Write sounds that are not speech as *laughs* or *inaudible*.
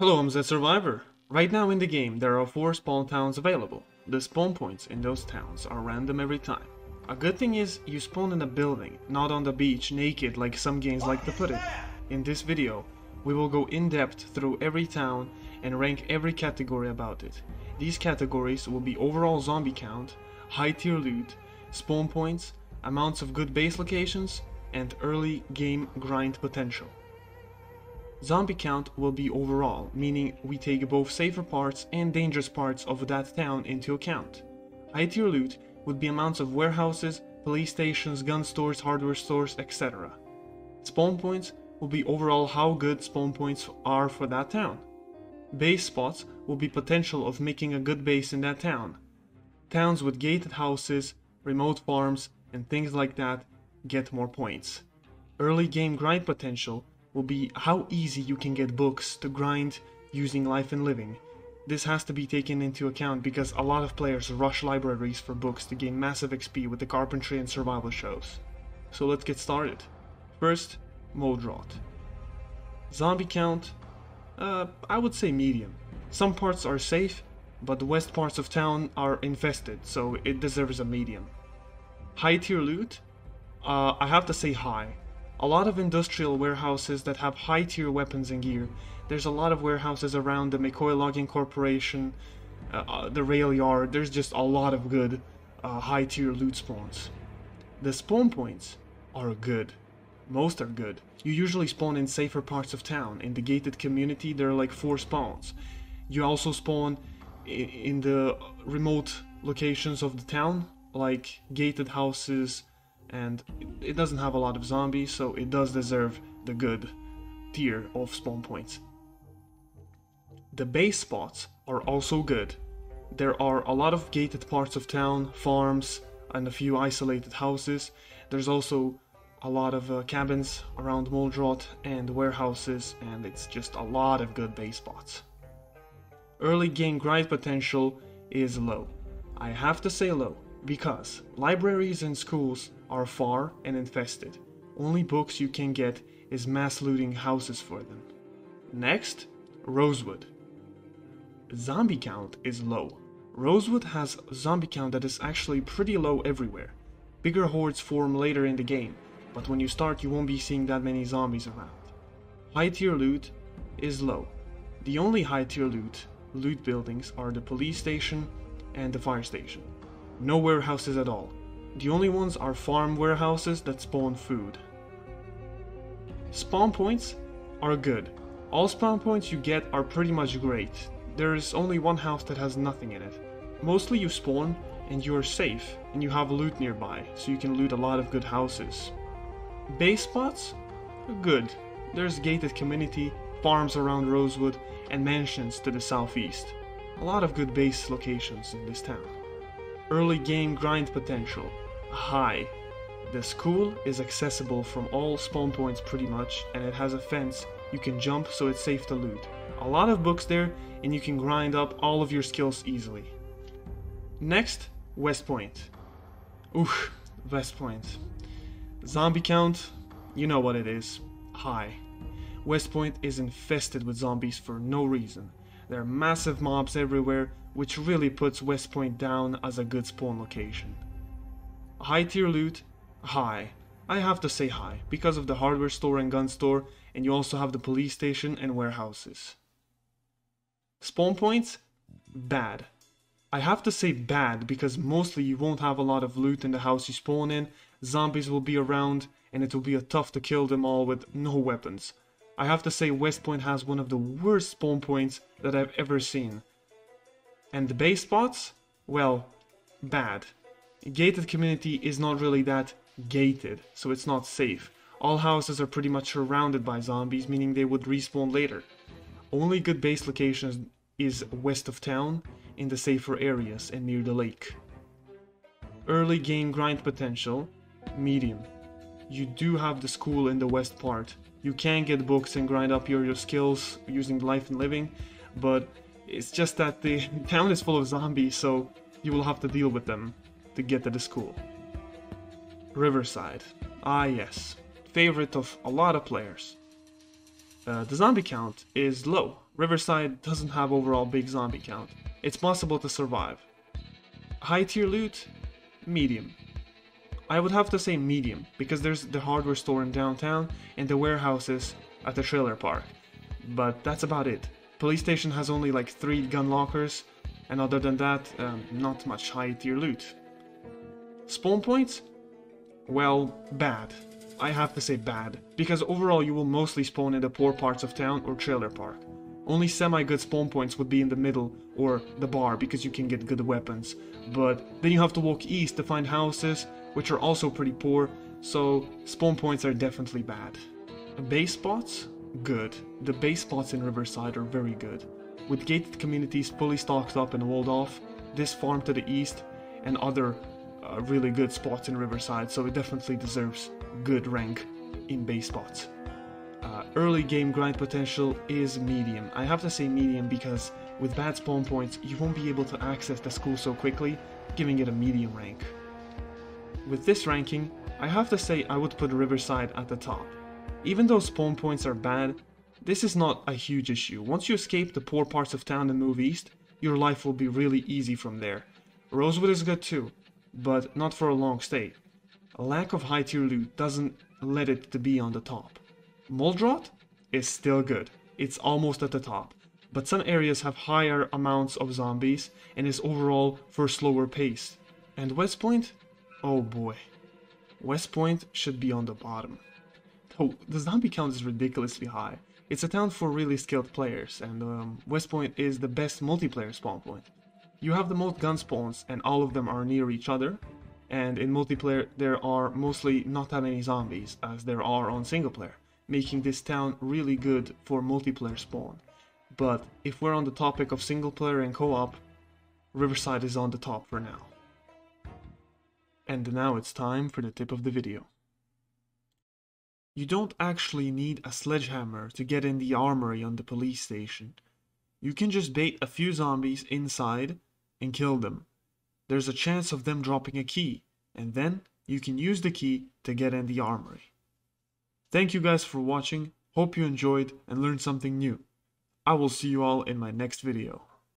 Hello, I'm Zed Survivor. Right now in the game, there are 4 spawn towns available. The spawn points in those towns are random every time. A good thing is, you spawn in a building, not on the beach naked like some games like to put it. In this video, we will go in depth through every town and rank every category about it. These categories will be overall zombie count, high tier loot, spawn points, amounts of good base locations, and early game grind potential. Zombie count will be overall, meaning we take both safer parts and dangerous parts of that town into account. High tier loot would be amounts of warehouses, police stations, gun stores, hardware stores, etc. Spawn points will be overall how good spawn points are for that town. Base spots will be potential of making a good base in that town. Towns with gated houses, remote farms, and things like that get more points. Early game grind potential will be how easy you can get books to grind using Life and Living. This has to be taken into account because a lot of players rush libraries for books to gain massive XP with the carpentry and survival shows. So let's get started. First, Muldraugh. Zombie count? Uh, I would say medium. Some parts are safe, but the west parts of town are infested, so it deserves a medium. High tier loot? Uh, I have to say high. A lot of industrial warehouses that have high tier weapons and gear. There's a lot of warehouses around the McCoy Logging Corporation, uh, uh, the rail yard. There's just a lot of good uh, high tier loot spawns. The spawn points are good. Most are good. You usually spawn in safer parts of town. In the gated community, there are like four spawns. You also spawn in the remote locations of the town, like gated houses, and it doesn't have a lot of zombies, so it does deserve the good tier of spawn points. The base spots are also good. There are a lot of gated parts of town, farms, and a few isolated houses. There's also a lot of uh, cabins around Muldraugh and warehouses, and it's just a lot of good base spots. Early game grind potential is low. I have to say low, because libraries and schools are far and infested. Only books you can get is mass looting houses for them. Next, Rosewood. Zombie count is low. Rosewood has zombie count that is actually pretty low everywhere. Bigger hordes form later in the game, but when you start you won't be seeing that many zombies around. High tier loot is low. The only high tier loot loot buildings are the police station and the fire station. No warehouses at all. The only ones are farm warehouses that spawn food. Spawn points are good. All spawn points you get are pretty much great. There is only one house that has nothing in it. Mostly you spawn and you are safe and you have loot nearby, so you can loot a lot of good houses. Base spots? Good. There's gated community, farms around Rosewood, and mansions to the southeast. A lot of good base locations in this town. Early game grind potential high. The school is accessible from all spawn points pretty much, and it has a fence you can jump so it's safe to loot. A lot of books there, and you can grind up all of your skills easily. Next, West Point. Oof, West Point. Zombie count, you know what it is. High. West Point is infested with zombies for no reason. There are massive mobs everywhere, which really puts West Point down as a good spawn location. High tier loot? High. I have to say high, because of the hardware store and gun store, and you also have the police station and warehouses. Spawn points? Bad. I have to say bad, because mostly you won't have a lot of loot in the house you spawn in, zombies will be around, and it will be tough to kill them all with no weapons. I have to say West Point has one of the worst spawn points that I've ever seen. And the base spots? Well, bad. Gated community is not really that gated, so it's not safe. All houses are pretty much surrounded by zombies, meaning they would respawn later. Only good base location is west of town, in the safer areas and near the lake. Early game grind potential, medium. You do have the school in the west part, you can get books and grind up your, your skills using life and living, but it's just that the *laughs* town is full of zombies, so you will have to deal with them to get to the school. Riverside. Ah yes, favorite of a lot of players. Uh, the zombie count is low, Riverside doesn't have overall big zombie count. It's possible to survive. High tier loot? Medium. I would have to say medium, because there's the hardware store in downtown and the warehouses at the trailer park. But that's about it. Police station has only like 3 gun lockers, and other than that, um, not much high tier loot. Spawn points? Well, bad. I have to say bad, because overall you will mostly spawn in the poor parts of town or trailer park. Only semi-good spawn points would be in the middle or the bar because you can get good weapons, but then you have to walk east to find houses, which are also pretty poor, so spawn points are definitely bad. Base spots? Good. The base spots in Riverside are very good. With gated communities fully stocked up and walled off, this farm to the east, and other uh, really good spots in Riverside, so it definitely deserves good rank in base spots. Uh, early game grind potential is medium. I have to say medium because with bad spawn points, you won't be able to access the school so quickly, giving it a medium rank. With this ranking, I have to say I would put Riverside at the top. Even though spawn points are bad, this is not a huge issue. Once you escape the poor parts of town and move east, your life will be really easy from there. Rosewood is good too, but not for a long stay. A lack of high tier loot doesn't let it to be on the top. Muldraugh is still good, it's almost at the top, but some areas have higher amounts of zombies and is overall for slower pace. And West Point? Oh boy. West Point should be on the bottom. Oh, the zombie count is ridiculously high. It's a town for really skilled players, and um, West Point is the best multiplayer spawn point. You have the most gun spawns, and all of them are near each other, and in multiplayer there are mostly not that many zombies as there are on single player, making this town really good for multiplayer spawn. But if we're on the topic of single player and co-op, Riverside is on the top for now. And now it's time for the tip of the video. You don't actually need a sledgehammer to get in the armory on the police station. You can just bait a few zombies inside and kill them there's a chance of them dropping a key, and then you can use the key to get in the armory. Thank you guys for watching, hope you enjoyed and learned something new. I will see you all in my next video.